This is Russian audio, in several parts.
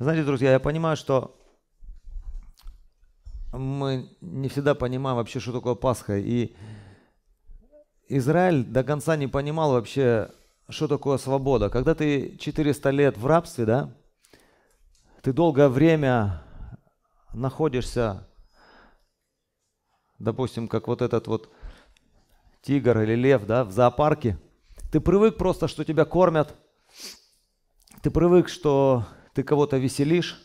Знаете, друзья, я понимаю, что мы не всегда понимаем вообще, что такое Пасха. И Израиль до конца не понимал вообще, что такое свобода. Когда ты 400 лет в рабстве, да, ты долгое время находишься, допустим, как вот этот вот тигр или лев, да, в зоопарке. Ты привык просто, что тебя кормят. Ты привык, что ты кого-то веселишь,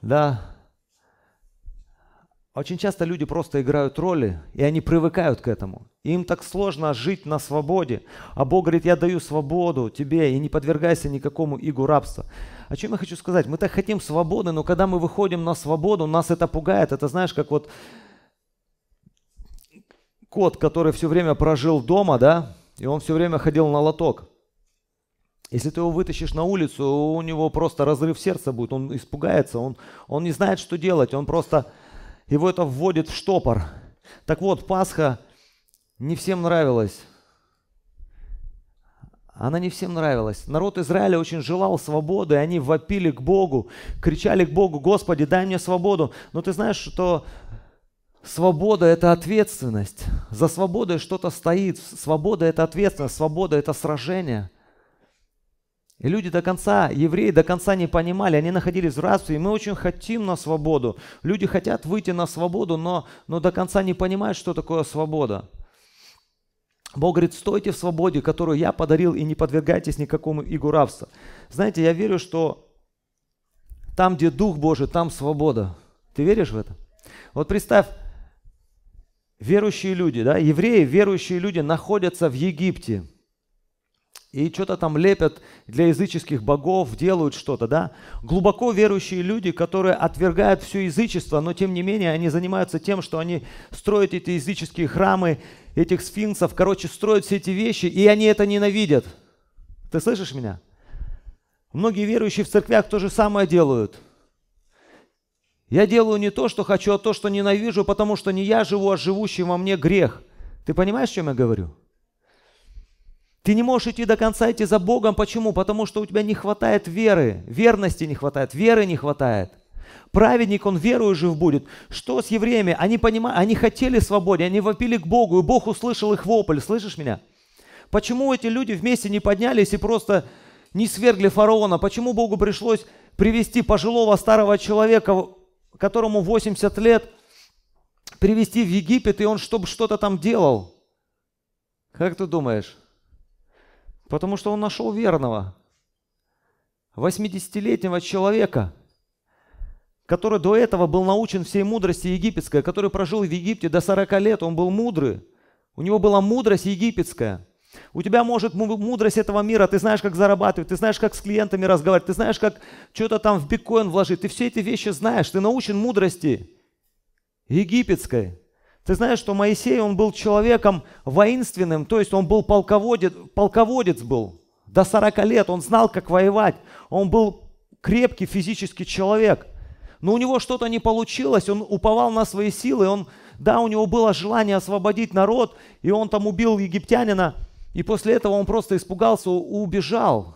да, очень часто люди просто играют роли, и они привыкают к этому. Им так сложно жить на свободе. А Бог говорит, я даю свободу тебе, и не подвергайся никакому игу рабства. О чем я хочу сказать? Мы так хотим свободы, но когда мы выходим на свободу, нас это пугает. Это знаешь, как вот кот, который все время прожил дома, да, и он все время ходил на лоток. Если ты его вытащишь на улицу, у него просто разрыв сердца будет, он испугается, он, он не знает, что делать, он просто его это вводит в штопор. Так вот, Пасха не всем нравилась. Она не всем нравилась. Народ Израиля очень желал свободы, они вопили к Богу, кричали к Богу, Господи, дай мне свободу. Но ты знаешь, что свобода – это ответственность. За свободой что-то стоит. Свобода – это ответственность, свобода – это сражение – и люди до конца, евреи до конца не понимали, они находились в рабстве, и мы очень хотим на свободу. Люди хотят выйти на свободу, но, но до конца не понимают, что такое свобода. Бог говорит, стойте в свободе, которую я подарил, и не подвергайтесь никакому игу рабства. Знаете, я верю, что там, где Дух Божий, там свобода. Ты веришь в это? Вот представь, верующие люди, да, евреи, верующие люди находятся в Египте – и что-то там лепят для языческих богов, делают что-то, да? Глубоко верующие люди, которые отвергают все язычество, но тем не менее они занимаются тем, что они строят эти языческие храмы, этих сфинксов, короче, строят все эти вещи, и они это ненавидят. Ты слышишь меня? Многие верующие в церквях то же самое делают. Я делаю не то, что хочу, а то, что ненавижу, потому что не я живу, а живущий во мне грех. Ты понимаешь, о чем я говорю? Ты не можешь идти до конца, идти за Богом. Почему? Потому что у тебя не хватает веры. Верности не хватает, веры не хватает. Праведник, он верою жив будет. Что с евреями? Они, понимали, они хотели свободы, они вопили к Богу, и Бог услышал их вопль. Слышишь меня? Почему эти люди вместе не поднялись и просто не свергли фараона? Почему Богу пришлось привести пожилого старого человека, которому 80 лет, привести в Египет, и он чтобы что-то там делал? Как ты думаешь? Потому что он нашел верного, 80-летнего человека, который до этого был научен всей мудрости египетской, который прожил в Египте до 40 лет, он был мудрый. У него была мудрость египетская. У тебя может мудрость этого мира, ты знаешь, как зарабатывать, ты знаешь, как с клиентами разговаривать, ты знаешь, как что-то там в биткоин вложить, ты все эти вещи знаешь, ты научен мудрости египетской. Ты знаешь, что Моисей, он был человеком воинственным, то есть он был полководец, полководец был. До 40 лет он знал, как воевать. Он был крепкий физический человек. Но у него что-то не получилось, он уповал на свои силы, он, да, у него было желание освободить народ, и он там убил египтянина, и после этого он просто испугался, убежал.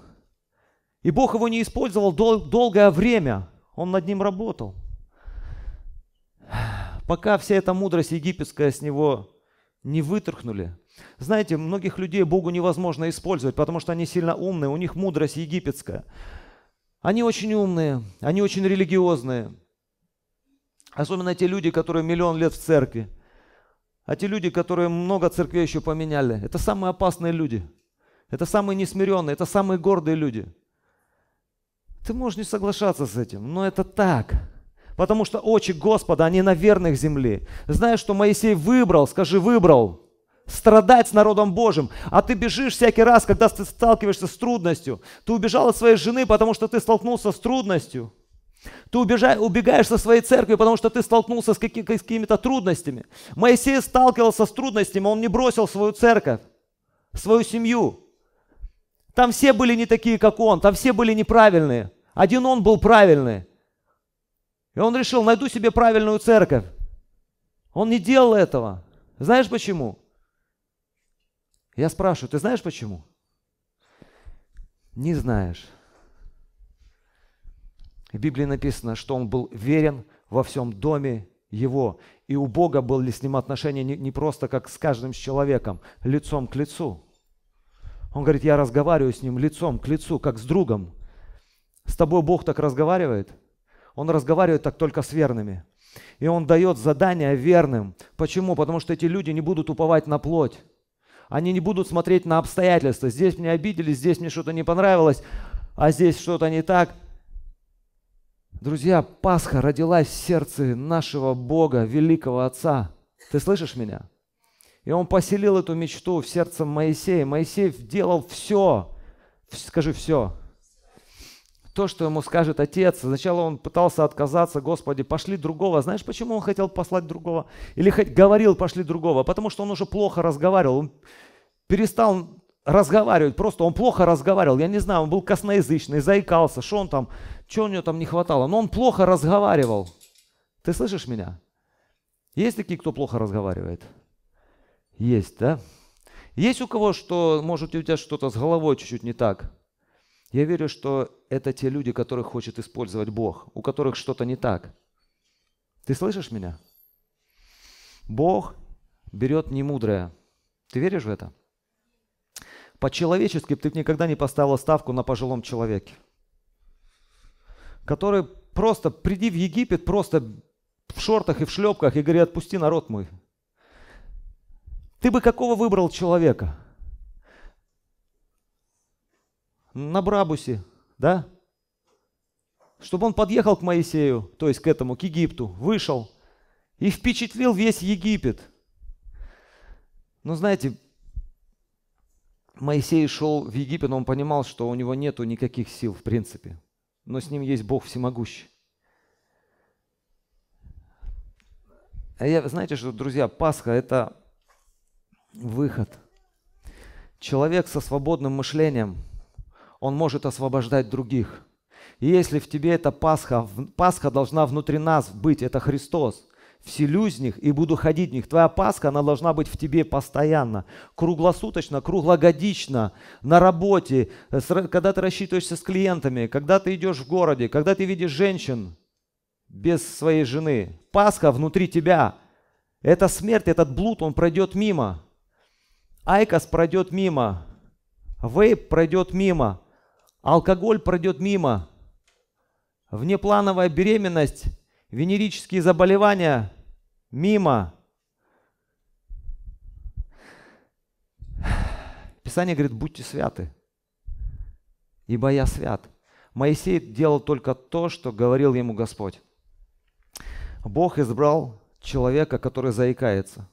И Бог его не использовал дол- долгое время, он над ним работал пока вся эта мудрость египетская с него не вытряхнули. Знаете, многих людей Богу невозможно использовать, потому что они сильно умные, у них мудрость египетская. Они очень умные, они очень религиозные. Особенно те люди, которые миллион лет в церкви. А те люди, которые много церквей еще поменяли. Это самые опасные люди. Это самые несмиренные, это самые гордые люди. Ты можешь не соглашаться с этим, но это так. Потому что очи Господа, они на верных земле. Знаешь, что Моисей выбрал, скажи, выбрал страдать с народом Божьим, а ты бежишь всякий раз, когда ты сталкиваешься с трудностью. Ты убежал от своей жены, потому что ты столкнулся с трудностью. Ты убежай, убегаешь со своей церкви, потому что ты столкнулся с какими-то трудностями. Моисей сталкивался с трудностями, он не бросил свою церковь, свою семью. Там все были не такие, как он, там все были неправильные. Один он был правильный. И он решил, найду себе правильную церковь. Он не делал этого. Знаешь почему? Я спрашиваю, ты знаешь почему? Не знаешь. В Библии написано, что он был верен во всем доме его. И у Бога были с ним отношения не, не просто как с каждым человеком, лицом к лицу. Он говорит, я разговариваю с ним лицом к лицу, как с другом. С тобой Бог так разговаривает? Он разговаривает так только с верными. И он дает задание верным. Почему? Потому что эти люди не будут уповать на плоть. Они не будут смотреть на обстоятельства. Здесь меня обидели, здесь мне что-то не понравилось, а здесь что-то не так. Друзья, Пасха родилась в сердце нашего Бога, великого Отца. Ты слышишь меня? И он поселил эту мечту в сердце Моисея. Моисей делал все. Скажи все то, что ему скажет отец. Сначала он пытался отказаться, Господи, пошли другого. Знаешь, почему он хотел послать другого? Или хоть говорил, пошли другого? Потому что он уже плохо разговаривал. Он перестал разговаривать, просто он плохо разговаривал. Я не знаю, он был косноязычный, заикался, что он там, что у него там не хватало. Но он плохо разговаривал. Ты слышишь меня? Есть такие, кто плохо разговаривает? Есть, да? Есть у кого, что, может, у тебя что-то с головой чуть-чуть не так? Я верю, что это те люди, которых хочет использовать Бог, у которых что-то не так. Ты слышишь меня? Бог берет немудрое. Ты веришь в это? По-человечески ты никогда не поставил ставку на пожилом человеке, который просто, приди в Египет, просто в шортах и в шлепках и говори, отпусти народ мой. Ты бы какого выбрал человека? На Брабусе, да? Чтобы он подъехал к Моисею, то есть к этому, к Египту, вышел и впечатлил весь Египет. Но знаете, Моисей шел в Египет, но он понимал, что у него нету никаких сил в принципе. Но с ним есть Бог всемогущий. А я, знаете что, друзья, Пасха – это выход. Человек со свободным мышлением – он может освобождать других. И если в тебе эта Пасха, Пасха должна внутри нас быть, это Христос. Вселюсь в них и буду ходить в них. Твоя Пасха, она должна быть в тебе постоянно, круглосуточно, круглогодично, на работе, когда ты рассчитываешься с клиентами, когда ты идешь в городе, когда ты видишь женщин без своей жены. Пасха внутри тебя. Это смерть, этот блуд, он пройдет мимо. IQOS пройдет мимо. Вейп пройдет мимо. Алкоголь пройдет мимо. Внеплановая беременность, венерические заболевания мимо. Писание говорит, будьте святы, ибо я свят. Моисей делал только то, что говорил ему Господь. Бог избрал человека, который заикается.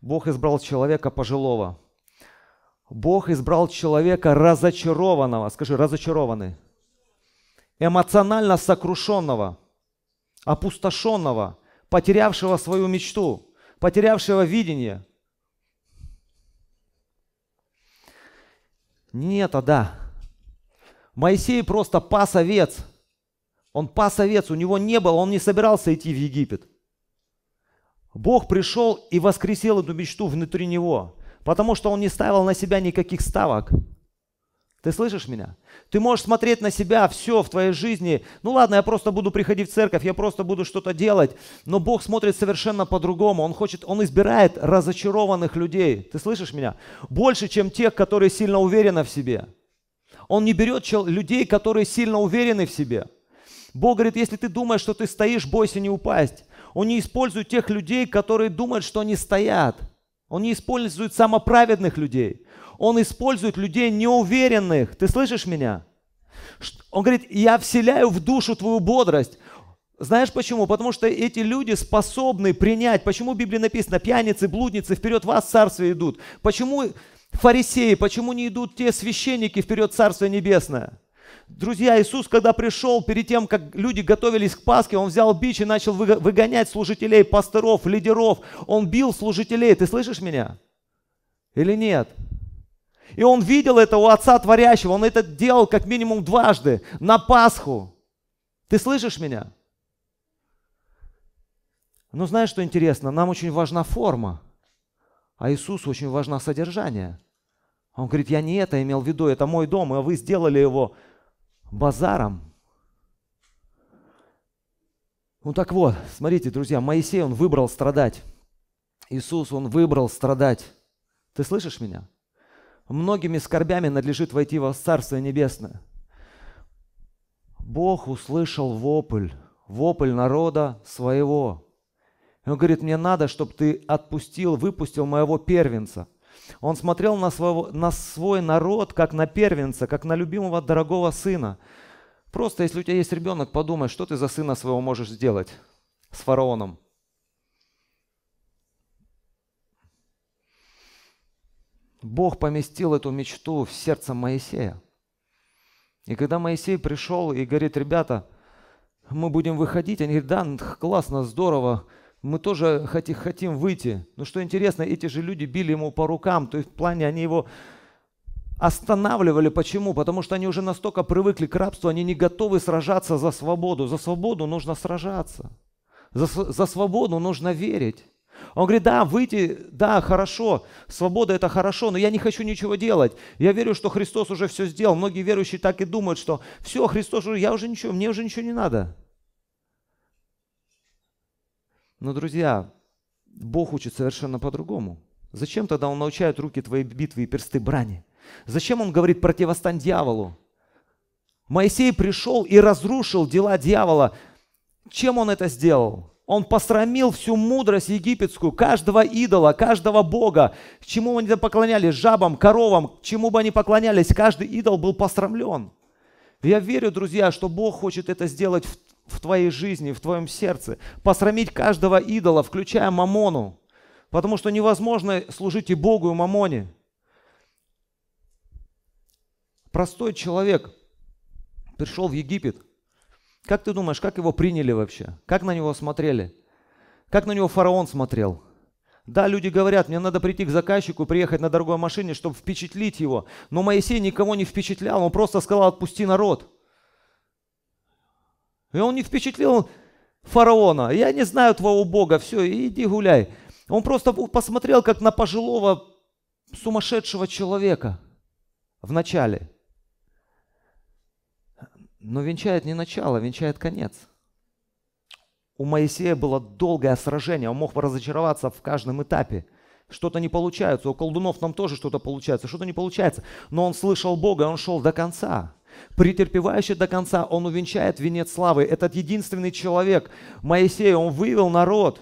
Бог избрал человека пожилого. Бог избрал человека разочарованного, скажи, разочарованный, эмоционально сокрушенного, опустошенного, потерявшего свою мечту, потерявшего видение. Нет, а да. Моисей просто пас овец. Он пас овец, у него не было, он не собирался идти в Египет. Бог пришел и воскресил эту мечту внутри него. Потому что он не ставил на себя никаких ставок. Ты слышишь меня? Ты можешь смотреть на себя, все в твоей жизни. Ну ладно, я просто буду приходить в церковь, я просто буду что-то делать. Но Бог смотрит совершенно по-другому. Он хочет, Он избирает разочарованных людей. Ты слышишь меня? Больше, чем тех, которые сильно уверены в себе. Он не берет людей, которые сильно уверены в себе. Бог говорит, если ты думаешь, что ты стоишь, бойся не упасть. Он не использует тех людей, которые думают, что они стоят. Он не использует самоправедных людей. Он использует людей неуверенных. Ты слышишь меня? Он говорит, я вселяю в душу твою бодрость. Знаешь почему? Потому что эти люди способны принять. Почему в Библии написано, пьяницы, блудницы вперед вас царствие идут? Почему фарисеи, почему не идут те священники вперед в царствие небесное? Друзья, Иисус, когда пришел, перед тем, как люди готовились к Пасхе, Он взял бич и начал выгонять служителей, пасторов, лидеров. Он бил служителей. Ты слышишь меня? Или нет? И он видел это у Отца Творящего. Он это делал как минимум дважды на Пасху. Ты слышишь меня? Но знаешь, что интересно? Нам очень важна форма, а Иисусу очень важно содержание. Он говорит, я не это имел в виду, это мой дом, а вы сделали его базаром. Ну так вот, смотрите, друзья, Моисей, он выбрал страдать. Иисус, он выбрал страдать. Ты слышишь меня? Многими скорбями надлежит войти во Царство Небесное. Бог услышал вопль, вопль народа своего. И он говорит, мне надо, чтобы ты отпустил, выпустил моего первенца. Он смотрел на, своего, на свой народ, как на первенца, как на любимого дорогого сына. Просто если у тебя есть ребенок, подумай, что ты за сына своего можешь сделать с фараоном. Бог поместил эту мечту в сердце Моисея. И когда Моисей пришел и говорит, ребята, мы будем выходить, они говорят, да, классно, здорово, мы тоже хотим выйти. Но что интересно, эти же люди били ему по рукам, то есть в плане они его останавливали. Почему? Потому что они уже настолько привыкли к рабству, они не готовы сражаться за свободу. За свободу нужно сражаться. За, за свободу нужно верить. Он говорит, да, выйти, да, хорошо, свобода это хорошо, но я не хочу ничего делать. Я верю, что Христос уже все сделал. Многие верующие так и думают, что все, Христос уже, я уже ничего, мне уже ничего не надо. Но, друзья, Бог учит совершенно по-другому. Зачем тогда Он научает руки твоей битвы и персты брани? Зачем он говорит противостань дьяволу? Моисей пришел и разрушил дела дьявола. Чем он это сделал? Он посрамил всю мудрость египетскую, каждого идола, каждого бога. К чему они поклонялись? Жабам, коровам, к чему бы они поклонялись? Каждый идол был посрамлен. Я верю, друзья, что Бог хочет это сделать в, в твоей жизни, в твоем сердце. Посрамить каждого идола, включая мамону. Потому что невозможно служить и Богу, и мамоне. Простой человек пришел в Египет. Как ты думаешь, как его приняли вообще? Как на него смотрели? Как на него фараон смотрел? Да, люди говорят, мне надо прийти к заказчику, приехать на дорогой машине, чтобы впечатлить его. Но Моисей никого не впечатлял, он просто сказал, отпусти народ. И он не впечатлил фараона. Я не знаю твоего Бога, все, иди гуляй. Он просто посмотрел, как на пожилого сумасшедшего человека в начале. Но венчает не начало, венчает конец. У Моисея было долгое сражение, он мог разочароваться в каждом этапе. Что-то не получается, у колдунов нам тоже что-то получается, что-то не получается. Но он слышал Бога, он шел до конца. Претерпевающий до конца, он увенчает венец славы. Этот единственный человек, Моисей, он вывел народ.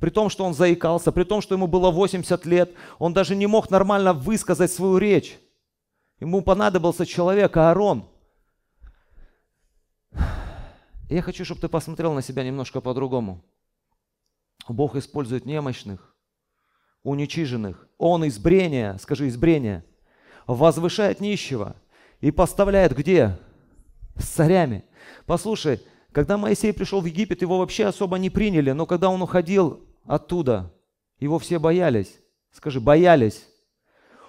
При том, что он заикался, при том, что ему было 80 лет, он даже не мог нормально высказать свою речь. Ему понадобился человек, Аарон – я хочу, чтобы ты посмотрел на себя немножко по-другому. Бог использует немощных, уничиженных. Он из брения, скажи, из брения, возвышает нищего и поставляет где? С царями. Послушай, когда Моисей пришел в Египет, его вообще особо не приняли, но когда он уходил оттуда, его все боялись. Скажи, боялись.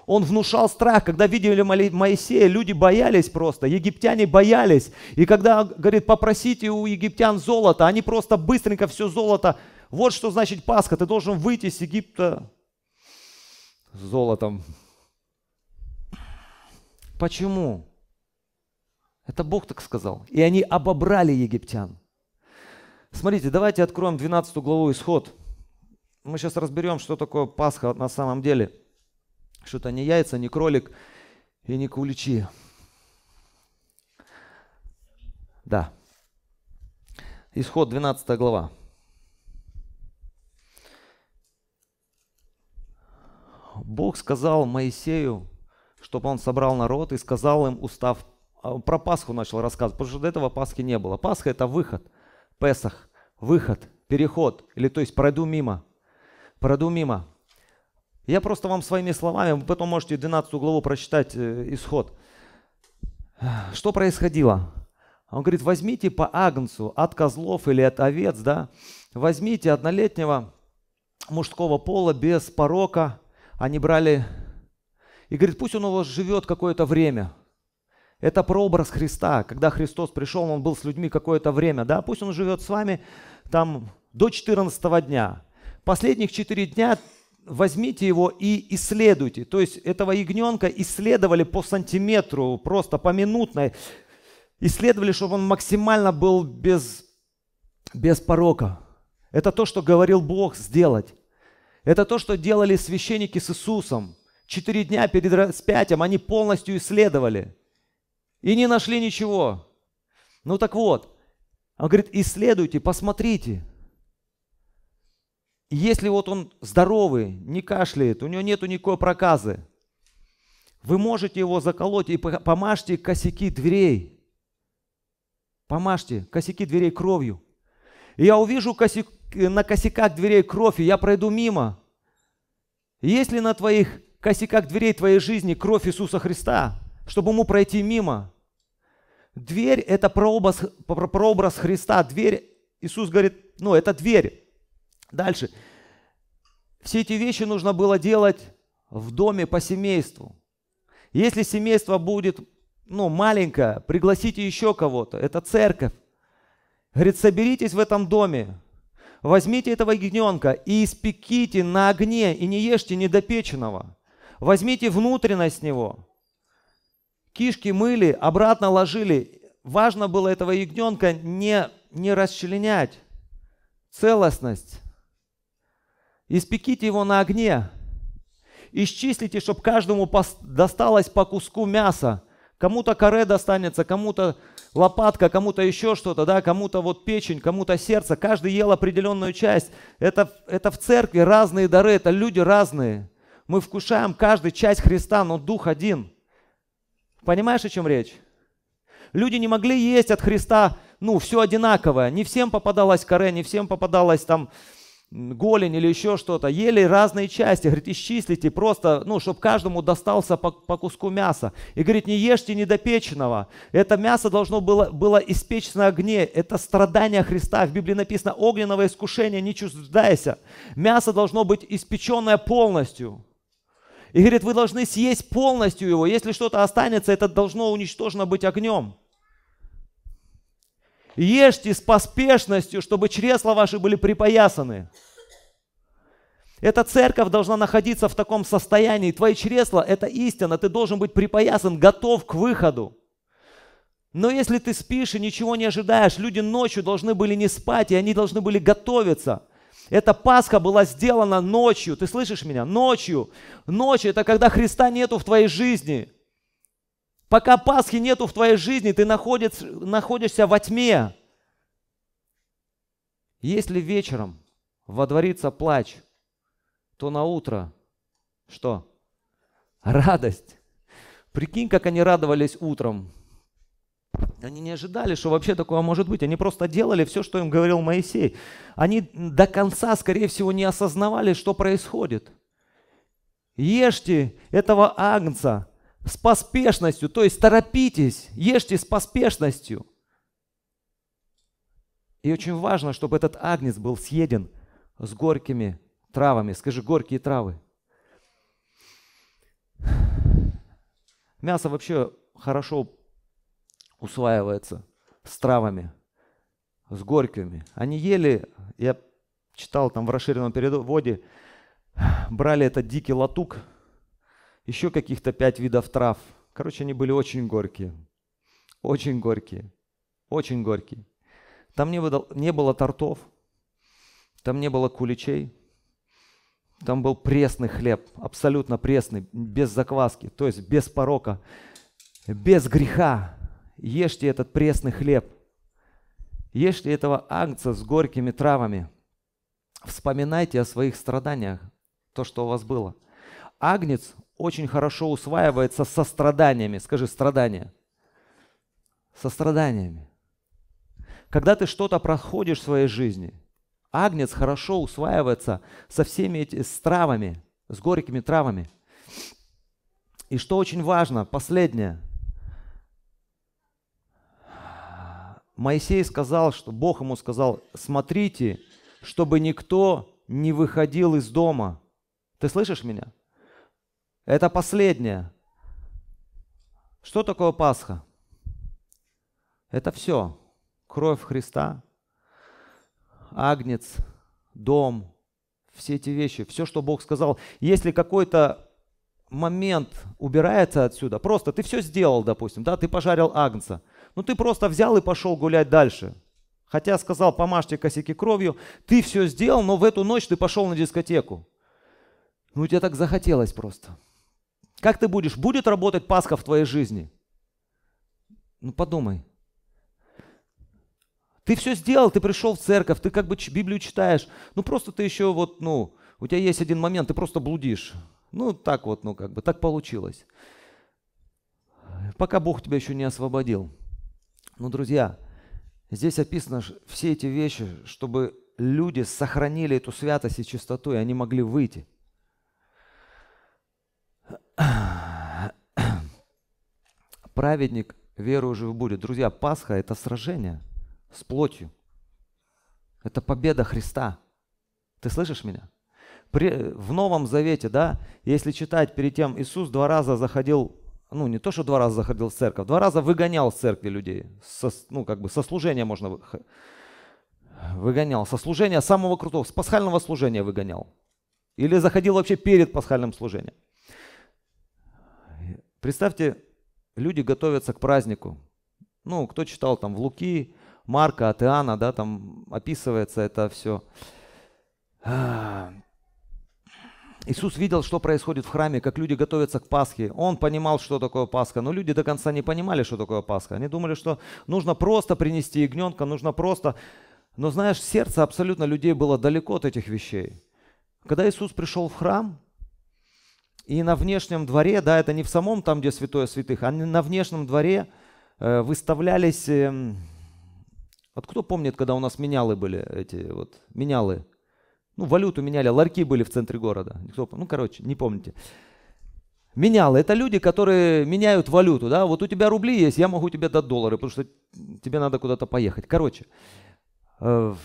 Он внушал страх, когда видели Моисея, люди боялись просто, египтяне боялись. И когда, говорит, попросите у египтян золото, они просто быстренько все золото. Вот что значит Пасха, ты должен выйти с Египта с золотом. Почему? Это Бог так сказал. И они обобрали египтян. Смотрите, давайте откроем 12 главу Исход. Мы сейчас разберем, что такое Пасха на самом деле – что-то не яйца, не кролик и не куличи. Да. Исход 12 глава. Бог сказал Моисею, чтобы он собрал народ и сказал им устав. А, про Пасху начал рассказывать, потому что до этого Пасхи не было. Пасха это выход, Песах, выход, переход, или то есть пройду мимо. Пройду мимо. Я просто вам своими словами, вы потом можете 12 главу прочитать, э, исход. Что происходило? Он говорит, возьмите по агнцу от козлов или от овец, да, возьмите однолетнего мужского пола без порока. Они брали, и говорит, пусть он у вас живет какое-то время. Это прообраз Христа. Когда Христос пришел, он был с людьми какое-то время, да, пусть он живет с вами там до 14 дня. Последних 4 дня возьмите его и исследуйте. То есть этого ягненка исследовали по сантиметру, просто по минутной. Исследовали, чтобы он максимально был без без порока. Это то, что говорил Бог сделать. Это то, что делали священники с Иисусом. Четыре дня перед распятием они полностью исследовали. И не нашли ничего. Ну так вот, он говорит, исследуйте, посмотрите. Если вот он здоровый, не кашляет, у него нету никакой проказы, вы можете его заколоть и помажьте косяки дверей. Помажьте косяки дверей кровью. И я увижу косяк, на косяках дверей кровь, и я пройду мимо. Если на твоих косяках дверей твоей жизни кровь Иисуса Христа, чтобы ему пройти мимо, дверь – это прообраз, прообраз Христа. Дверь, Иисус говорит, ну, это дверь. Дальше. Все эти вещи нужно было делать в доме по семейству. Если семейство будет ну, маленькое, пригласите еще кого-то. Это церковь. Говорит, соберитесь в этом доме, возьмите этого ягненка и испеките на огне, и не ешьте недопеченного. Возьмите внутренность него. Кишки мыли, обратно ложили. Важно было этого ягненка не, не расчленять. Целостность. Испеките его на огне исчислите, чтобы каждому досталось по куску мяса. Кому-то коре достанется, кому-то лопатка, кому-то еще что-то, да, кому-то вот печень, кому-то сердце. Каждый ел определенную часть. Это, это в церкви разные дары, это люди разные. Мы вкушаем каждую часть Христа, но Дух один. Понимаешь, о чем речь? Люди не могли есть от Христа, ну, все одинаковое. Не всем попадалось коре, не всем попадалось там голень или еще что-то, ели разные части, говорит, исчислите просто, ну, чтобы каждому достался по, по куску мяса. И говорит, не ешьте недопеченного. Это мясо должно было, было испечь на огне. Это страдание Христа. В Библии написано, огненного искушения не чуждайся. Мясо должно быть испеченное полностью. И говорит, вы должны съесть полностью его. Если что-то останется, это должно уничтожено быть огнем. Ешьте с поспешностью, чтобы чресла ваши были припоясаны. Эта церковь должна находиться в таком состоянии. Твои чресла – это истина. Ты должен быть припоясан, готов к выходу. Но если ты спишь и ничего не ожидаешь, люди ночью должны были не спать, и они должны были готовиться. Эта Пасха была сделана ночью. Ты слышишь меня? Ночью. Ночь – это когда Христа нету в твоей жизни. Пока Пасхи нету в твоей жизни, ты находишь, находишься во тьме. Если вечером водворится плач, то на утро что? Радость. Прикинь, как они радовались утром. Они не ожидали, что вообще такое может быть. Они просто делали все, что им говорил Моисей. Они до конца, скорее всего, не осознавали, что происходит. Ешьте этого агнца, с поспешностью, то есть торопитесь, ешьте с поспешностью. И очень важно, чтобы этот агнец был съеден с горькими травами. Скажи, горькие травы. Мясо вообще хорошо усваивается с травами, с горькими. Они ели, я читал там в расширенном переводе, брали этот дикий латук, еще каких-то пять видов трав. Короче, они были очень горькие. Очень горькие. Очень горькие. Там не было, не было тортов, там не было куличей, там был пресный хлеб, абсолютно пресный, без закваски, то есть без порока, без греха. Ешьте этот пресный хлеб. Ешьте этого агнца с горькими травами. Вспоминайте о своих страданиях, то, что у вас было. Агнец очень хорошо усваивается со страданиями. Скажи, страдания. Со страданиями. Когда ты что-то проходишь в своей жизни, агнец хорошо усваивается со всеми этими с травами, с горькими травами. И что очень важно, последнее. Моисей сказал, что Бог ему сказал, смотрите, чтобы никто не выходил из дома. Ты слышишь меня? Это последнее. Что такое Пасха? Это все. Кровь Христа, агнец, дом, все эти вещи, все, что Бог сказал. Если какой-то момент убирается отсюда, просто ты все сделал, допустим, да, ты пожарил агнца, ну ты просто взял и пошел гулять дальше. Хотя сказал, помажьте косяки кровью, ты все сделал, но в эту ночь ты пошел на дискотеку. Ну, тебе так захотелось просто. Как ты будешь? Будет работать Пасха в твоей жизни? Ну, подумай. Ты все сделал, ты пришел в церковь, ты как бы Библию читаешь. Ну, просто ты еще вот, ну, у тебя есть один момент, ты просто блудишь. Ну, так вот, ну, как бы, так получилось. Пока Бог тебя еще не освободил. Ну, друзья, здесь описано все эти вещи, чтобы люди сохранили эту святость и чистоту, и они могли выйти. Праведник верою жив будет. Друзья, Пасха – это сражение с плотью. Это победа Христа. Ты слышишь меня? При, в Новом Завете, да, если читать перед тем, Иисус два раза заходил, ну не то, что два раза заходил в церковь, два раза выгонял с церкви людей, со, ну как бы со служения можно выгонял, со служения самого крутого, с пасхального служения выгонял. Или заходил вообще перед пасхальным служением. Представьте, люди готовятся к празднику. Ну, кто читал там в Луки, Марка, от Иоанна, да, там описывается это все. Иисус видел, что происходит в храме, как люди готовятся к Пасхе. Он понимал, что такое Пасха, но люди до конца не понимали, что такое Пасха. Они думали, что нужно просто принести ягненка, нужно просто... Но знаешь, сердце абсолютно людей было далеко от этих вещей. Когда Иисус пришел в храм, и на внешнем дворе, да, это не в самом там, где святое святых, а на внешнем дворе э, выставлялись... Э, вот кто помнит, когда у нас менялы были, эти вот, менялы? Ну, валюту меняли, ларьки были в центре города. Никто, ну, короче, не помните. Менялы – это люди, которые меняют валюту, да, вот у тебя рубли есть, я могу тебе дать доллары, потому что тебе надо куда-то поехать. Короче, э,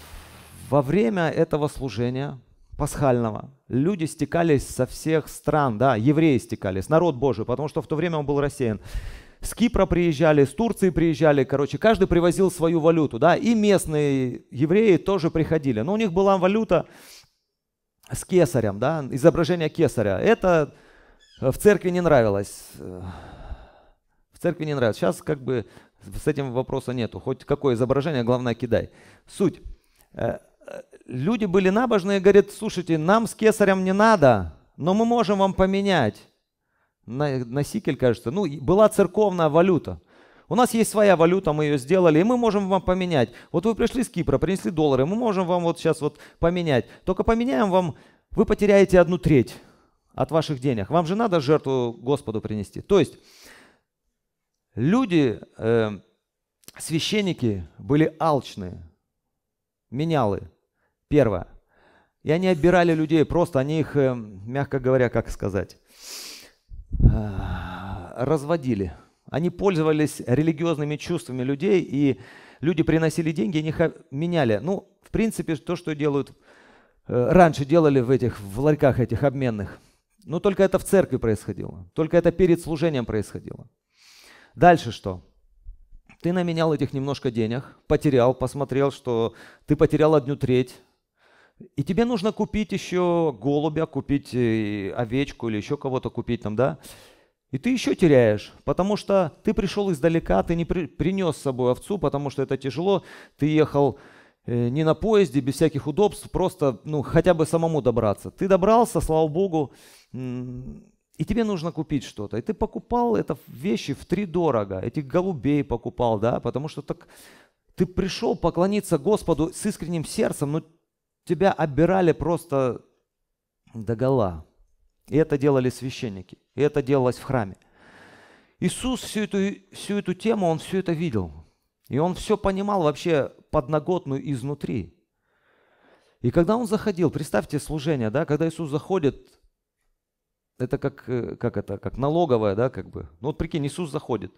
во время этого служения пасхального. Люди стекались со всех стран, да, евреи стекались, народ Божий, потому что в то время он был рассеян. С Кипра приезжали, с Турции приезжали, короче, каждый привозил свою валюту, да, и местные евреи тоже приходили. Но у них была валюта с кесарем, да, изображение кесаря. Это в церкви не нравилось. В церкви не нравилось. Сейчас как бы с этим вопроса нету. Хоть какое изображение, главное кидай. Суть э, люди были набожные, говорят, слушайте, нам с кесарем не надо, но мы можем вам поменять. На, кажется. Ну, была церковная валюта. У нас есть своя валюта, мы ее сделали, и мы можем вам поменять. Вот вы пришли с Кипра, принесли доллары, мы можем вам вот сейчас вот поменять. Только поменяем вам, вы потеряете одну треть от ваших денег. Вам же надо жертву Господу принести. То есть люди, э, священники были алчные, менялы. Первое. И они обирали людей, просто они их, э, мягко говоря, как сказать, э, разводили. Они пользовались религиозными чувствами людей, и люди приносили деньги, они их меняли. Ну, в принципе, то, что делают, э, раньше делали в этих, в ларьках этих обменных. Но только это в церкви происходило. Только это перед служением происходило. Дальше что? Ты наменял этих немножко денег, потерял, посмотрел, что ты потерял одну треть, и тебе нужно купить еще голубя, купить э, овечку или еще кого-то купить там, да? И ты еще теряешь, потому что ты пришел издалека, ты не при, принес с собой овцу, потому что это тяжело, ты ехал э, не на поезде, без всяких удобств, просто, ну, хотя бы самому добраться. Ты добрался, слава богу, и тебе нужно купить что-то. И ты покупал это вещи в три дорого, этих голубей покупал, да, потому что так ты пришел поклониться Господу с искренним сердцем, но тебя обирали просто до гола. И это делали священники. И это делалось в храме. Иисус всю эту, всю эту тему, Он все это видел. И Он все понимал вообще подноготную изнутри. И когда Он заходил, представьте служение, да, когда Иисус заходит, это как, э, как это, как налоговая, да, как бы. Ну вот прикинь, Иисус заходит,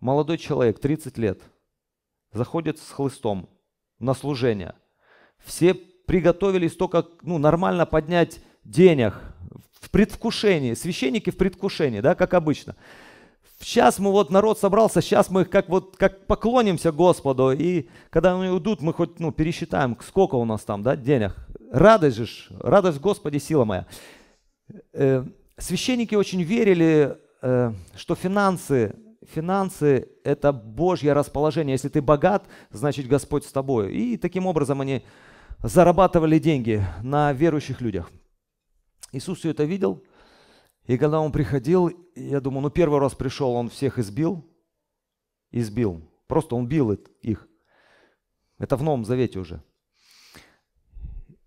молодой человек, 30 лет, заходит с хлыстом на служение. Все приготовились только ну, нормально поднять денег предвкушении, священники в предвкушении, да, как обычно. Сейчас мы вот народ собрался, сейчас мы как вот как поклонимся Господу, и когда они уйдут, мы хоть ну, пересчитаем, сколько у нас там да, денег. Радость же, радость Господи, сила моя. Э, священники очень верили, э, что финансы финансы – это Божье расположение. Если ты богат, значит Господь с тобой. И таким образом они зарабатывали деньги на верующих людях. Иисус все это видел. И когда он приходил, я думаю, ну первый раз пришел, он всех избил. Избил. Просто он бил их. Это в Новом Завете уже.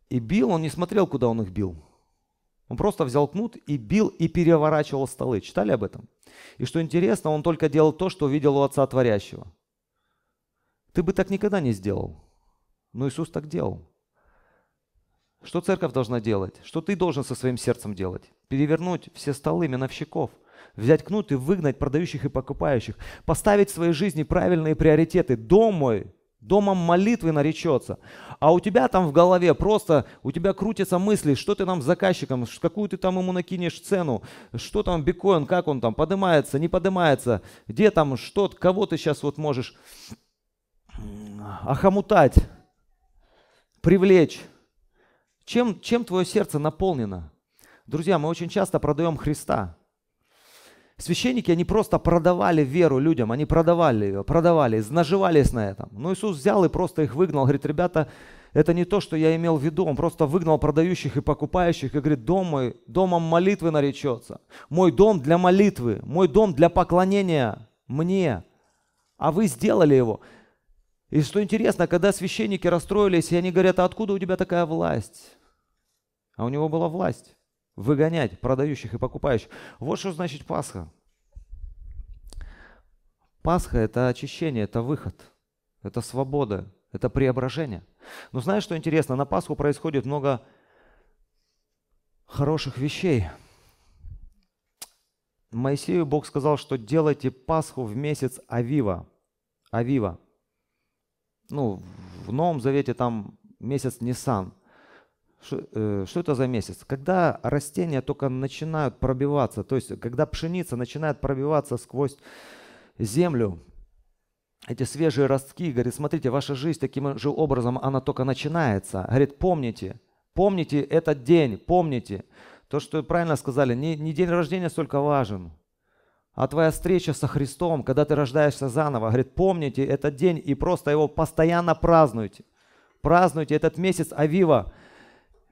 И бил, он не смотрел, куда он их бил. Он просто взял кнут и бил и переворачивал столы. Читали об этом? И что интересно, он только делал то, что видел у Отца Творящего. Ты бы так никогда не сделал. Но Иисус так делал. Что церковь должна делать? Что ты должен со своим сердцем делать? Перевернуть все столы миновщиков. Взять кнут и выгнать продающих и покупающих. Поставить в своей жизни правильные приоритеты. Дом мой домом молитвы наречется. А у тебя там в голове просто, у тебя крутятся мысли, что ты нам заказчиком, какую ты там ему накинешь цену, что там биткоин, как он там, поднимается, не поднимается, где там, что, кого ты сейчас вот можешь охомутать, привлечь. Чем, чем твое сердце наполнено? Друзья, мы очень часто продаем Христа. Священники, они просто продавали веру людям, они продавали ее, продавали, наживались на этом. Но Иисус взял и просто их выгнал, говорит, ребята, это не то, что я имел в виду. Он просто выгнал продающих и покупающих и говорит, дом мой, домом молитвы наречется. Мой дом для молитвы, мой дом для поклонения мне. А вы сделали его. И что интересно, когда священники расстроились, и они говорят, а откуда у тебя такая власть? А у него была власть выгонять продающих и покупающих. Вот что значит Пасха. Пасха – это очищение, это выход, это свобода, это преображение. Но знаешь, что интересно? На Пасху происходит много хороших вещей. Моисею Бог сказал, что делайте Пасху в месяц Авива. Авива. Ну, в Новом Завете там месяц Нисан – Э, что, это за месяц? Когда растения только начинают пробиваться, то есть когда пшеница начинает пробиваться сквозь землю, эти свежие ростки, говорит, смотрите, ваша жизнь таким же образом, она только начинается. Говорит, помните, помните этот день, помните. То, что правильно сказали, не, не день рождения столько важен, а твоя встреча со Христом, когда ты рождаешься заново. Говорит, помните этот день и просто его постоянно празднуйте. Празднуйте этот месяц Авива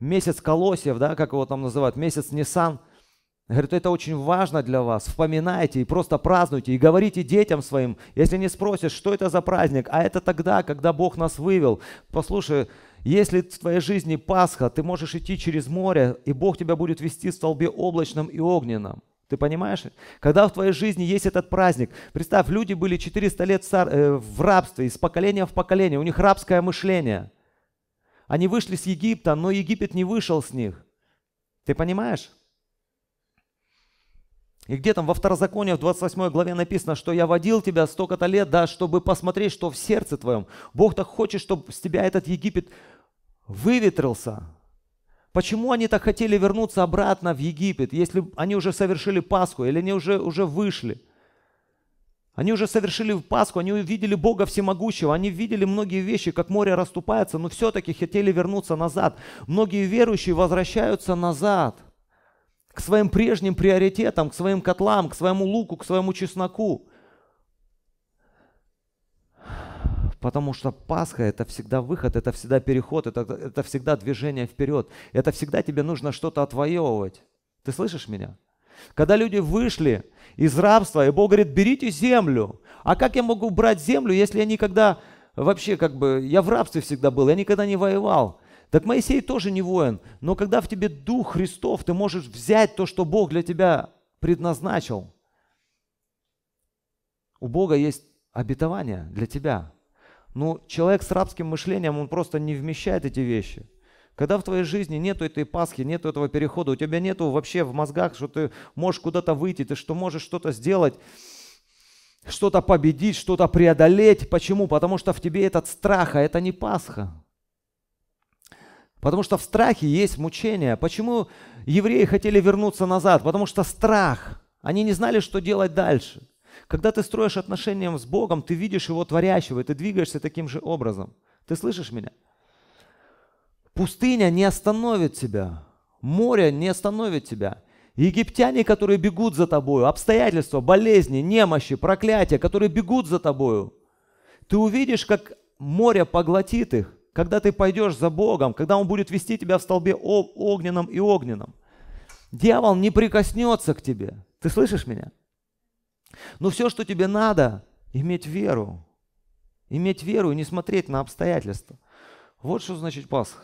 месяц колосьев, да, как его там называют, месяц Нисан. Говорит, это очень важно для вас. Вспоминайте и просто празднуйте. И говорите детям своим, если не спросят, что это за праздник, а это тогда, когда Бог нас вывел. Послушай, если в твоей жизни Пасха, ты можешь идти через море, и Бог тебя будет вести в столбе облачном и огненном. Ты понимаешь? Когда в твоей жизни есть этот праздник, представь, люди были 400 лет э, в рабстве, из поколения в поколение, у них рабское мышление – они вышли с Египта, но Египет не вышел с них. Ты понимаешь? И где там во второзаконии в 28 главе написано, что я водил тебя столько-то лет, да, чтобы посмотреть, что в сердце твоем. Бог так хочет, чтобы с тебя этот Египет выветрился. Почему они так хотели вернуться обратно в Египет, если они уже совершили Пасху, или они уже, уже вышли? Они уже совершили Пасху, они увидели Бога Всемогущего, они видели многие вещи, как море расступается, но все-таки хотели вернуться назад. Многие верующие возвращаются назад к своим прежним приоритетам, к своим котлам, к своему луку, к своему чесноку. Потому что Пасха – это всегда выход, это всегда переход, это, это всегда движение вперед. Это всегда тебе нужно что-то отвоевывать. Ты слышишь меня? Когда люди вышли из рабства, и Бог говорит, берите землю. А как я могу брать землю, если я никогда, вообще как бы, я в рабстве всегда был, я никогда не воевал. Так Моисей тоже не воин, но когда в тебе Дух Христов, ты можешь взять то, что Бог для тебя предназначил. У Бога есть обетование для тебя. Но человек с рабским мышлением, он просто не вмещает эти вещи. Когда в твоей жизни нету этой Пасхи, нету этого перехода, у тебя нету вообще в мозгах, что ты можешь куда-то выйти, ты что можешь что-то сделать, что-то победить, что-то преодолеть. Почему? Потому что в тебе этот страх, а это не Пасха. Потому что в страхе есть мучение. Почему евреи хотели вернуться назад? Потому что страх. Они не знали, что делать дальше. Когда ты строишь отношения с Богом, ты видишь Его творящего, и ты двигаешься таким же образом. Ты слышишь меня? Пустыня не остановит тебя. Море не остановит тебя. Египтяне, которые бегут за тобою, обстоятельства, болезни, немощи, проклятия, которые бегут за тобою. Ты увидишь, как море поглотит их, когда ты пойдешь за Богом, когда Он будет вести тебя в столбе огненном и огненном. Дьявол не прикоснется к тебе. Ты слышишь меня? Но все, что тебе надо, иметь веру. Иметь веру и не смотреть на обстоятельства. Вот что значит Пасха.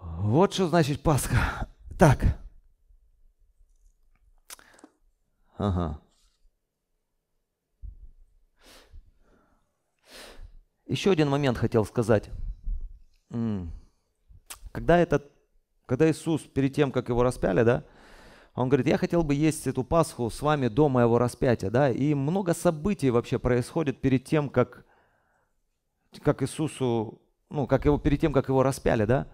Вот что значит Пасха. Так. Ага. Еще один момент хотел сказать. Когда, этот, когда Иисус перед тем, как его распяли, да, он говорит, я хотел бы есть эту Пасху с вами до моего распятия, да, и много событий вообще происходит перед тем, как, как Иисусу, ну, как его, перед тем, как его распяли, да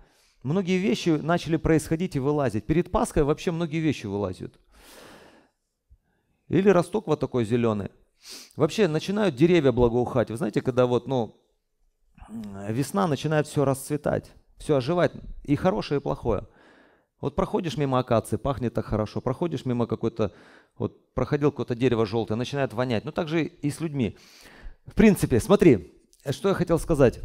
многие вещи начали происходить и вылазить. Перед Пасхой вообще многие вещи вылазят. Или росток вот такой зеленый. Вообще начинают деревья благоухать. Вы знаете, когда вот, ну, весна начинает все расцветать, все оживать, и хорошее, и плохое. Вот проходишь мимо акации, пахнет так хорошо. Проходишь мимо какой-то, вот проходил какое-то дерево желтое, начинает вонять. Ну так же и с людьми. В принципе, смотри, что я хотел сказать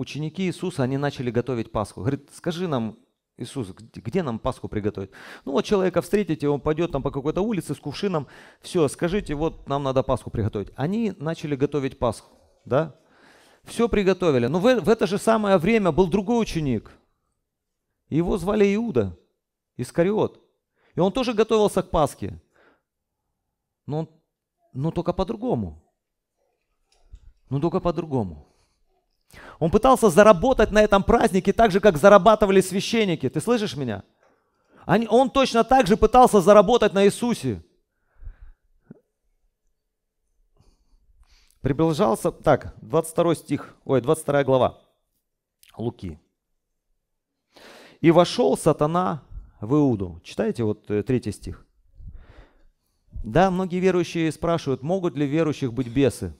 ученики Иисуса, они начали готовить Пасху. Говорит, скажи нам, Иисус, где нам Пасху приготовить? Ну вот человека встретите, он пойдет там по какой-то улице с кувшином, все, скажите, вот нам надо Пасху приготовить. Они начали готовить Пасху, да? Все приготовили. Но в, в это же самое время был другой ученик. Его звали Иуда, Искариот. И он тоже готовился к Пасхе. Но, но только по-другому. Но только по-другому. Он пытался заработать на этом празднике так же, как зарабатывали священники. Ты слышишь меня? Он точно так же пытался заработать на Иисусе. Приближался, так, 22 стих, ой, 22 глава Луки. «И вошел сатана в Иуду». Читайте вот э, третий стих. Да, многие верующие спрашивают, могут ли верующих быть бесы.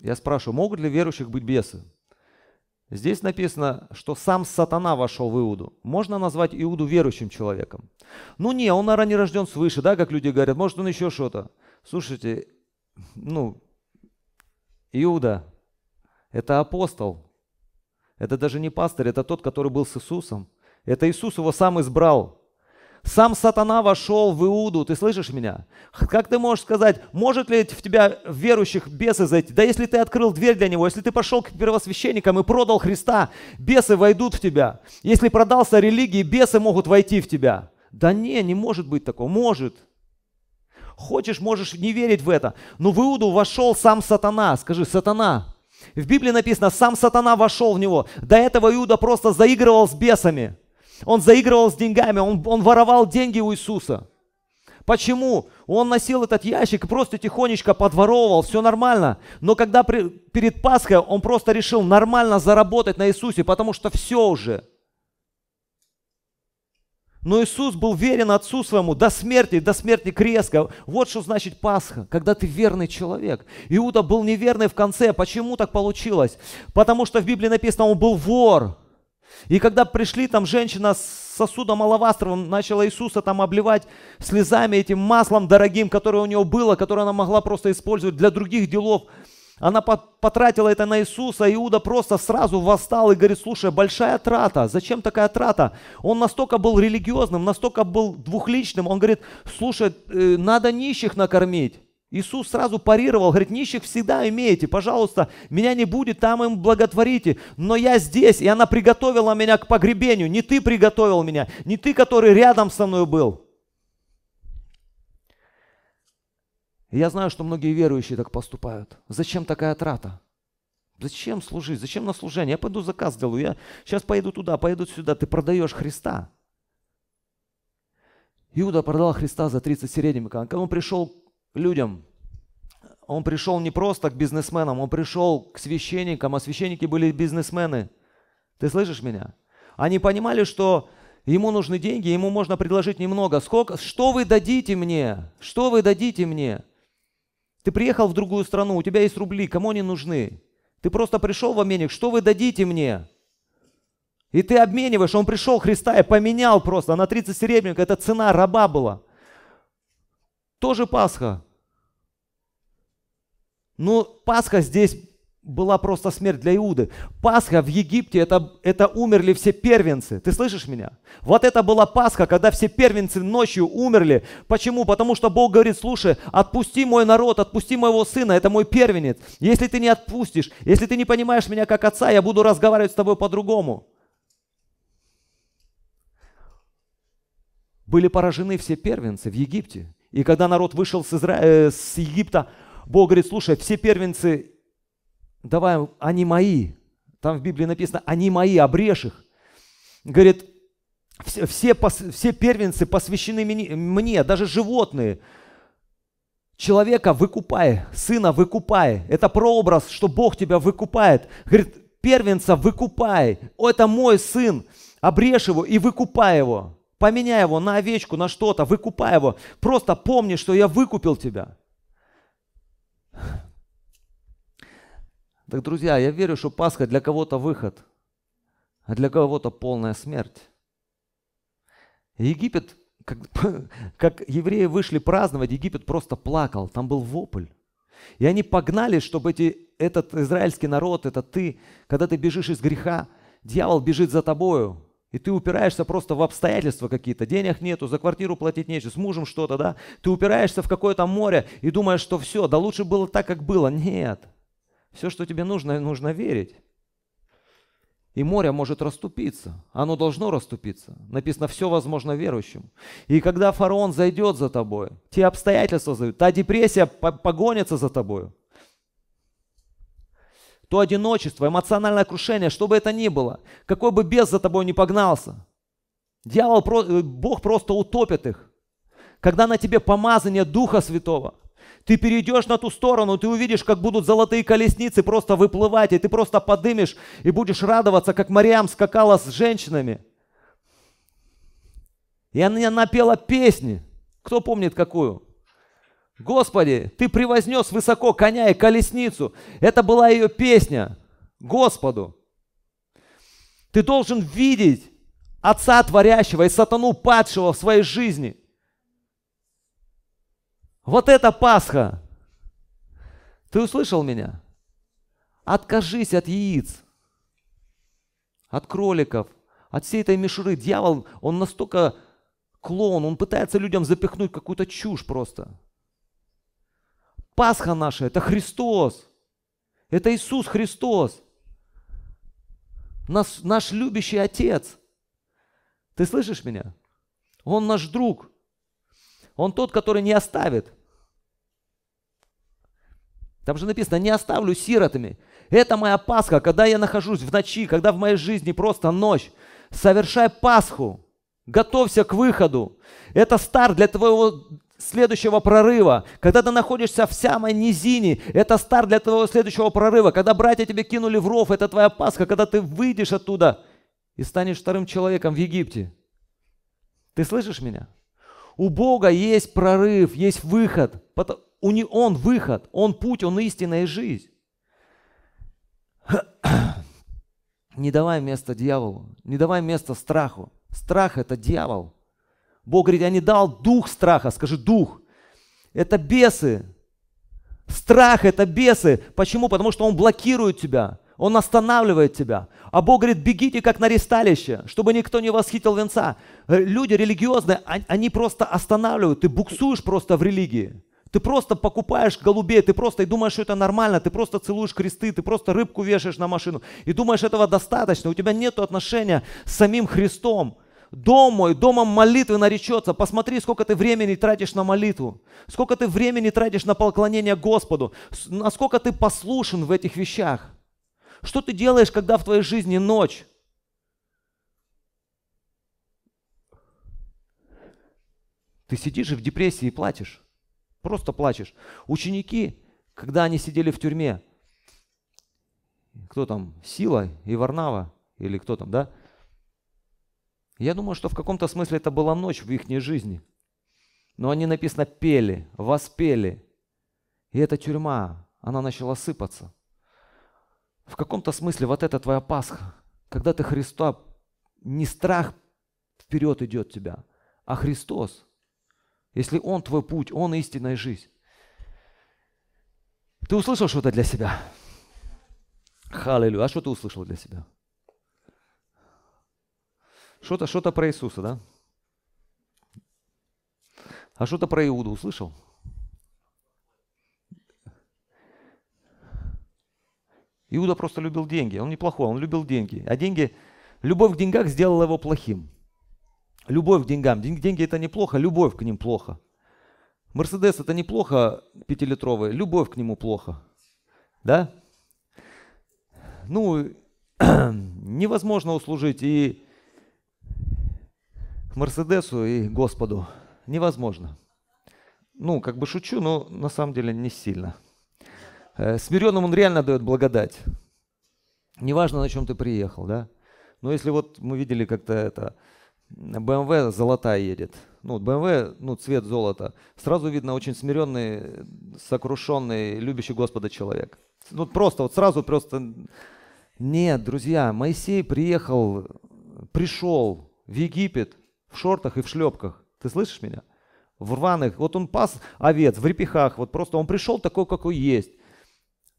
Я спрашиваю, могут ли верующих быть бесы? Здесь написано, что сам сатана вошел в Иуду. Можно назвать Иуду верующим человеком? Ну не, он, наверное, не рожден свыше, да, как люди говорят. Может, он еще что-то. Слушайте, ну, Иуда – это апостол. Это даже не пастор, это тот, который был с Иисусом. Это Иисус его сам избрал. Сам сатана вошел в Иуду, ты слышишь меня? Как ты можешь сказать, может ли в тебя верующих бесы зайти? Да если ты открыл дверь для него, если ты пошел к первосвященникам и продал Христа, бесы войдут в тебя. Если продался религии, бесы могут войти в тебя. Да не, не может быть такого. Может. Хочешь, можешь не верить в это. Но в Иуду вошел сам сатана. Скажи, сатана. В Библии написано, сам сатана вошел в него. До этого Иуда просто заигрывал с бесами. Он заигрывал с деньгами, он, он воровал деньги у Иисуса. Почему? Он носил этот ящик и просто тихонечко подворовывал, все нормально. Но когда при, перед Пасхой он просто решил нормально заработать на Иисусе, потому что все уже. Но Иисус был верен Отцу своему до смерти, до смерти креста. Вот что значит Пасха, когда ты верный человек. Иуда был неверный в конце. Почему так получилось? Потому что в Библии написано, он был вор. И когда пришли там женщина с сосудом алавастровым, начала Иисуса там обливать слезами этим маслом дорогим, которое у нее было, которое она могла просто использовать для других делов, она потратила это на Иисуса, Иуда просто сразу восстал и говорит, слушай, большая трата, зачем такая трата? Он настолько был религиозным, настолько был двухличным, он говорит, слушай, э, надо нищих накормить. Иисус сразу парировал, говорит, нищих всегда имеете, пожалуйста, меня не будет, там им благотворите, но я здесь, и она приготовила меня к погребению, не ты приготовил меня, не ты, который рядом со мной был. Я знаю, что многие верующие так поступают. Зачем такая трата? Зачем служить? Зачем на служение? Я пойду заказ сделаю, я сейчас поеду туда, поеду сюда. Ты продаешь Христа. Иуда продал Христа за 30 середин. Когда он пришел людям. Он пришел не просто к бизнесменам, он пришел к священникам, а священники были бизнесмены. Ты слышишь меня? Они понимали, что ему нужны деньги, ему можно предложить немного. Сколько, что вы дадите мне? Что вы дадите мне? Ты приехал в другую страну, у тебя есть рубли, кому они нужны? Ты просто пришел в обменник, что вы дадите мне? И ты обмениваешь, он пришел Христа и поменял просто, на 30 серебряников, это цена раба была. Тоже Пасха. Но Пасха здесь была просто смерть для Иуды. Пасха в Египте, это, это умерли все первенцы. Ты слышишь меня? Вот это была Пасха, когда все первенцы ночью умерли. Почему? Потому что Бог говорит, слушай, отпусти мой народ, отпусти моего сына, это мой первенец. Если ты не отпустишь, если ты не понимаешь меня как отца, я буду разговаривать с тобой по-другому. Были поражены все первенцы в Египте. И когда народ вышел с, Изра... э, с Египта, Бог говорит, слушай, все первенцы давай, они мои. Там в Библии написано, они мои, обрежь их. Говорит, все, все, все первенцы посвящены мне, даже животные. Человека выкупай, сына выкупай. Это прообраз, что Бог тебя выкупает. Говорит, первенца выкупай. О, это мой сын. Обрежь его и выкупай его. Поменяй его на овечку, на что-то, выкупай его. Просто помни, что я выкупил тебя. Так, друзья, я верю, что Пасха для кого-то выход, а для кого-то полная смерть. Египет, как, как евреи вышли праздновать, Египет просто плакал, там был вопль. И они погнали, чтобы эти, этот израильский народ, это ты, когда ты бежишь из греха, дьявол бежит за тобою, и ты упираешься просто в обстоятельства какие-то. Денег нету, за квартиру платить нечего, с мужем что-то, да? Ты упираешься в какое-то море и думаешь, что все, да лучше было так, как было. Нет. Все, что тебе нужно, нужно верить. И море может расступиться. Оно должно расступиться. Написано, все возможно верующим. И когда фараон зайдет за тобой, те обстоятельства зайдут, та депрессия погонится за тобой, то одиночество, эмоциональное крушение, что бы это ни было, какой бы бес за тобой не погнался, дьявол, Бог просто утопит их. Когда на тебе помазание Духа Святого – ты перейдешь на ту сторону, ты увидишь, как будут золотые колесницы просто выплывать, и ты просто подымешь и будешь радоваться, как Мариам скакала с женщинами. И она напела песни. Кто помнит какую? Господи, ты превознес высоко коня и колесницу. Это была ее песня Господу. Ты должен видеть Отца Творящего и сатану падшего в своей жизни. Вот это Пасха. Ты услышал меня? Откажись от яиц, от кроликов, от всей этой мишуры. Дьявол, он настолько клоун, он пытается людям запихнуть какую-то чушь просто. Пасха наша – это Христос. Это Иисус Христос. Наш, наш любящий Отец. Ты слышишь меня? Он наш друг. Он тот, который не оставит. Там же написано, не оставлю сиротами. Это моя Пасха, когда я нахожусь в ночи, когда в моей жизни просто ночь. Совершай Пасху. Готовься к выходу. Это старт для твоего следующего прорыва. Когда ты находишься в самой низине, это старт для твоего следующего прорыва. Когда братья тебе кинули в ров, это твоя Пасха. Когда ты выйдешь оттуда и станешь вторым человеком в Египте. Ты слышишь меня? У Бога есть прорыв, есть выход. У не Он выход, Он путь, Он истинная жизнь. Не давай место дьяволу, не давай место страху. Страх – это дьявол. Бог говорит, я не дал дух страха, скажи дух. Это бесы. Страх – это бесы. Почему? Потому что он блокирует тебя. Он останавливает тебя. А Бог говорит, бегите как на ресталище, чтобы никто не восхитил венца. Э, люди религиозные, они просто останавливают. Ты буксуешь просто в религии. Ты просто покупаешь голубей, ты просто и думаешь, что это нормально, ты просто целуешь кресты, ты просто рыбку вешаешь на машину и думаешь, этого достаточно, у тебя нет отношения с самим Христом. Дом мой, домом молитвы наречется. Посмотри, сколько ты времени тратишь на молитву. Сколько ты времени тратишь на поклонение Господу. Насколько ты послушен в этих вещах. Что ты делаешь, когда в твоей жизни ночь? Ты сидишь и в депрессии и плачешь. Просто плачешь. Ученики, когда они сидели в тюрьме, кто там, Сила и Варнава, или кто там, да? Я думаю, что в каком-то смысле это была ночь в их жизни. Но они написано пели, воспели. И эта тюрьма, она начала сыпаться. В каком-то смысле вот это твоя Пасха, когда ты Христа не страх вперед идет тебя, а Христос. Если Он твой путь, Он истинная жизнь. Ты услышал что-то для себя? Халилю. А что ты услышал для себя? Что-то что про Иисуса, да? А что-то про Иуду услышал? Иуда просто любил деньги. Он неплохой, он любил деньги. А деньги, любовь к деньгам сделала его плохим. Любовь к деньгам. Деньги это неплохо, любовь к ним плохо. Мерседес это неплохо пятилитровый, любовь к нему плохо. Да? Ну, невозможно услужить и Мерседесу, и Господу. Невозможно. Ну, как бы шучу, но на самом деле не сильно. Э, Смиренным он реально дает благодать. Неважно, на чем ты приехал, да? Но если вот мы видели как-то это, BMW золотая едет. Ну, BMW, ну, цвет золота. Сразу видно очень смиренный, сокрушенный, любящий Господа человек. Ну, просто, вот сразу просто... Нет, друзья, Моисей приехал, пришел в Египет в шортах и в шлепках. Ты слышишь меня? В рваных. Вот он пас овец в репихах. Вот просто он пришел такой, какой есть.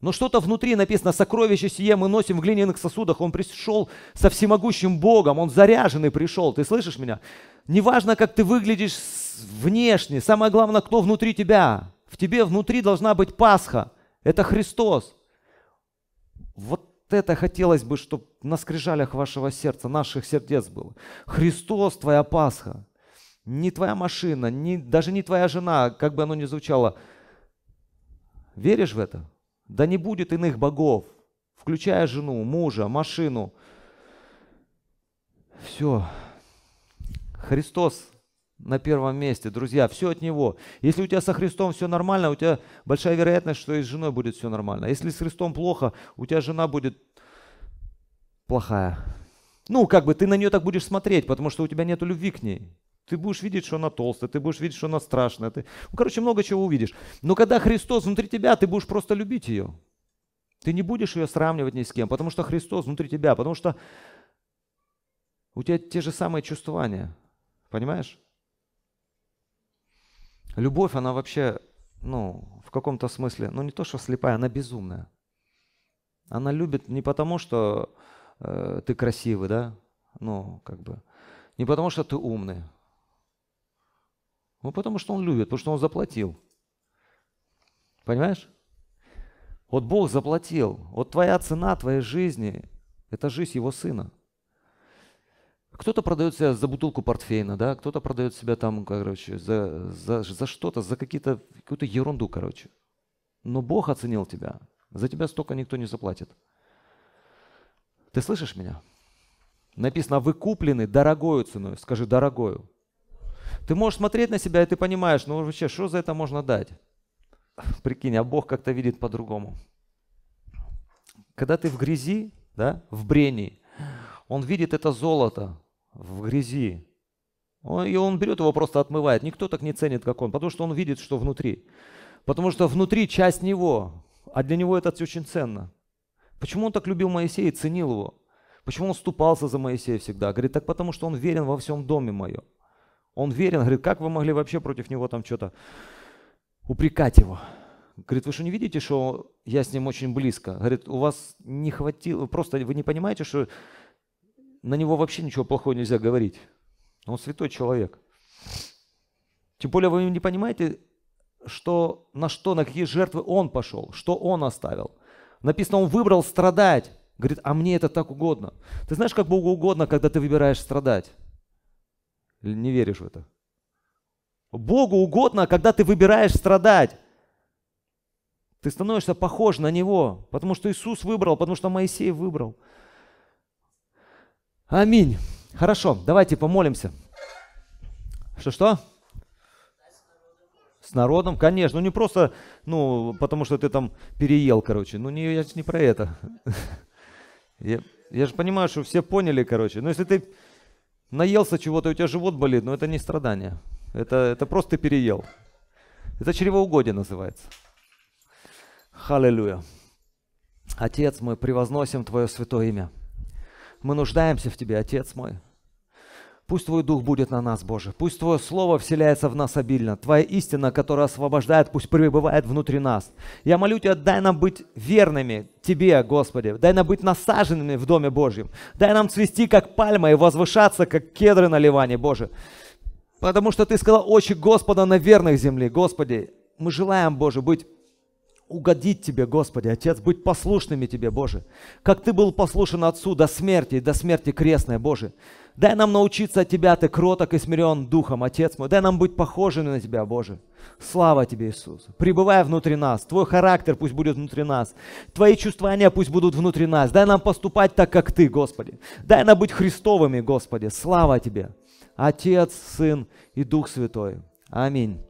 Но что-то внутри написано, сокровище сие мы носим в глиняных сосудах. Он пришел со всемогущим Богом, он заряженный пришел. Ты слышишь меня? Неважно, как ты выглядишь внешне, самое главное, кто внутри тебя. В тебе внутри должна быть Пасха. Это Христос. Вот это хотелось бы, чтобы на скрижалях вашего сердца, наших сердец было. Христос твоя Пасха. Не твоя машина, не, даже не твоя жена, как бы оно ни звучало. Веришь в это? Да не будет иных богов, включая жену, мужа, машину. Все. Христос на первом месте, друзья, все от Него. Если у тебя со Христом все нормально, у тебя большая вероятность, что и с женой будет все нормально. Если с Христом плохо, у тебя жена будет плохая. Ну, как бы ты на нее так будешь смотреть, потому что у тебя нет любви к ней. Ты будешь видеть, что она толстая, ты будешь видеть, что она страшная. Ты... Ну, короче, много чего увидишь. Но когда Христос внутри тебя, ты будешь просто любить ее. Ты не будешь ее сравнивать ни с кем, потому что Христос внутри тебя, потому что у тебя те же самые чувствования. Понимаешь? Любовь, она вообще, ну, в каком-то смысле, ну не то, что слепая, она безумная. Она любит не потому, что э, ты красивый, да, ну, как бы, не потому, что ты умный, ну, потому что он любит, потому что он заплатил. Понимаешь? Вот Бог заплатил. Вот твоя цена твоей жизни – это жизнь Его Сына. Кто-то продает себя за бутылку портфейна, да, кто-то продает себя там, короче, за, за, за что-то, за какие-то, какую-то ерунду, короче. Но Бог оценил тебя. За тебя столько никто не заплатит. Ты слышишь меня? Написано, вы куплены дорогою ценой. Скажи, дорогою. Ты можешь смотреть на себя, и ты понимаешь, ну вообще, что за это можно дать? Прикинь, а Бог как-то видит по-другому. Когда ты в грязи, да, в брении, Он видит это золото в грязи. Он, и Он берет его, просто отмывает. Никто так не ценит, как Он, потому что Он видит, что внутри. Потому что внутри часть Него, а для Него это очень ценно. Почему Он так любил Моисея и ценил его? Почему Он ступался за Моисея всегда? Говорит, так потому что Он верен во всем доме моем. Он верен, говорит, как вы могли вообще против него там что-то упрекать его? Говорит, вы что не видите, что я с ним очень близко? Говорит, у вас не хватило, просто вы не понимаете, что на него вообще ничего плохого нельзя говорить. Он святой человек. Тем более вы не понимаете, что на что, на какие жертвы он пошел, что он оставил. Написано, он выбрал страдать. Говорит, а мне это так угодно. Ты знаешь, как Богу угодно, когда ты выбираешь страдать? Или не веришь в это? Богу угодно, когда ты выбираешь страдать. Ты становишься похож на Него, потому что Иисус выбрал, потому что Моисей выбрал. Аминь. Хорошо, давайте помолимся. Что-что? С народом, конечно. Ну не просто, ну, потому что ты там переел, короче. Ну не, я же не про это. Я, я же понимаю, что все поняли, короче. Но если ты наелся чего-то, у тебя живот болит, но это не страдание. Это, это просто переел. Это чревоугодие называется. Халилюя. Отец мой, превозносим Твое святое имя. Мы нуждаемся в Тебе, Отец мой. Пусть Твой Дух будет на нас, Боже. Пусть Твое Слово вселяется в нас обильно. Твоя истина, которая освобождает, пусть пребывает внутри нас. Я молю Тебя, дай нам быть верными Тебе, Господи. Дай нам быть насаженными в Доме Божьем. Дай нам цвести, как пальма, и возвышаться, как кедры на Ливане, Боже. Потому что Ты сказал, очи Господа на верных земли. Господи, мы желаем, Боже, быть угодить Тебе, Господи, Отец, быть послушными Тебе, Боже. Как Ты был послушен Отцу до смерти, до смерти крестной, Боже. Дай нам научиться от Тебя, Ты кроток и смирен духом, Отец мой. Дай нам быть похожими на Тебя, Боже. Слава Тебе, Иисус. Пребывай внутри нас. Твой характер пусть будет внутри нас. Твои чувствования пусть будут внутри нас. Дай нам поступать так, как Ты, Господи. Дай нам быть Христовыми, Господи. Слава Тебе. Отец, Сын и Дух Святой. Аминь.